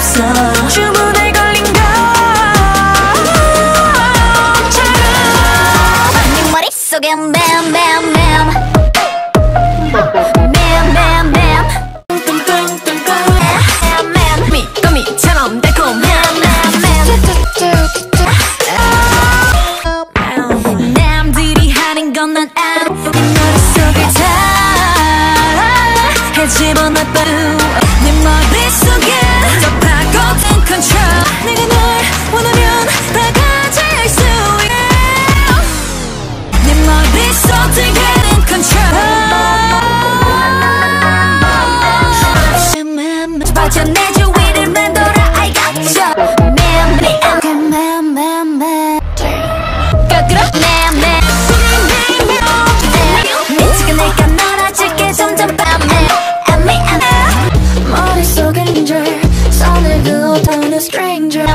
없어. 주문에 걸린 거. 네 머릿속에 맴맴맴 맴맴맴 뚱뚱뚱뚱 맴맴 미꾸미처럼 달콤해. 남들이 하는 건난 안. 네 머릿속을 다 해집어넣어 control 빠져 내 주위를 맴돌아 I got you 맴맴맴 까끌어 맴맴 미치겠으니까 멀어질게 점점 밤에 애미 애미 머릿속엔 줄 손을 그어두는 stranger